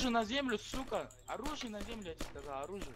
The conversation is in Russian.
Оружие на землю, сука! Оружие на землю, я тебе сказал, оружие.